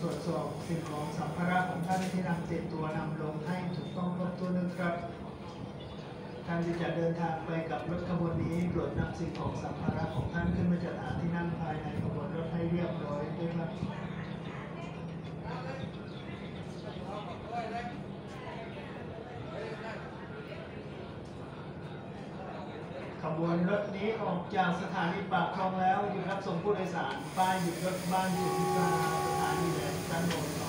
หน้าระของท่านที่นำเจ็ดตัวนำลงให้ถูกต้องครบถ้วนนะครับท่านที่จะเดินทางไปกับรถขบวนนี้โปรดนำสิ่งของสัมภาระของท่านขึ้นมาจัดหาที่นั่งภายในขบวนรถให้เรียบร้อยด้วยครับขบวนรถนี้ออกจากสถานีปากคลองแล้วหยุดรับส่งผู้โดยสารป้ายหยุดรถบ้านอยู่ที่กลาน น์